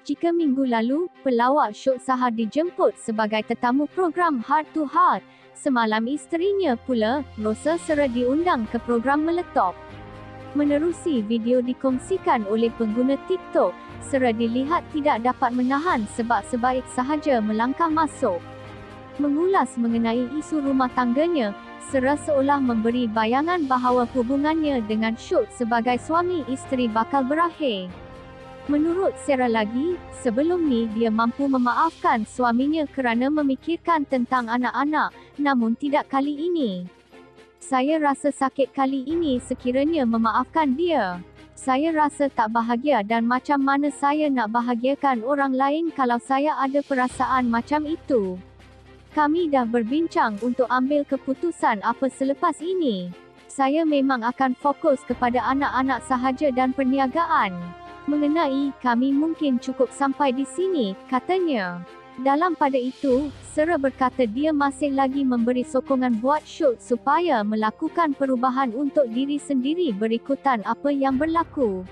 Jika minggu lalu, pelawak Syok Sahar dijemput sebagai tetamu program Heart to Heart, semalam isterinya pula, Rosa Sera diundang ke program Meletop. Menerusi video dikongsikan oleh pengguna TikTok, Sera dilihat tidak dapat menahan sebab sebaik sahaja melangkah masuk. Mengulas mengenai isu rumah tangganya, Sera seolah memberi bayangan bahawa hubungannya dengan Syuk sebagai suami isteri bakal berakhir. Menurut Sarah lagi, sebelum ni dia mampu memaafkan suaminya kerana memikirkan tentang anak-anak, namun tidak kali ini. Saya rasa sakit kali ini sekiranya memaafkan dia. Saya rasa tak bahagia dan macam mana saya nak bahagiakan orang lain kalau saya ada perasaan macam itu. Kami dah berbincang untuk ambil keputusan apa selepas ini. Saya memang akan fokus kepada anak-anak sahaja dan perniagaan. Mengenai kami mungkin cukup sampai di sini, katanya. Dalam pada itu, Sera berkata dia masih lagi memberi sokongan buat Syuk supaya melakukan perubahan untuk diri sendiri berikutan apa yang berlaku.